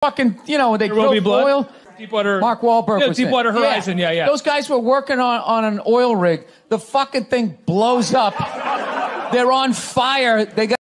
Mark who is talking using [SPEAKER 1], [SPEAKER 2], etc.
[SPEAKER 1] fucking, you know, they
[SPEAKER 2] There will be
[SPEAKER 1] oil.
[SPEAKER 2] Deepwater.
[SPEAKER 1] Mark Wahlberg
[SPEAKER 2] Yeah,
[SPEAKER 1] was in.
[SPEAKER 2] Deepwater Horizon. Yeah, yeah.
[SPEAKER 1] Those guys were working on, on an oil rig. The fucking thing blows up. They're on fire. They got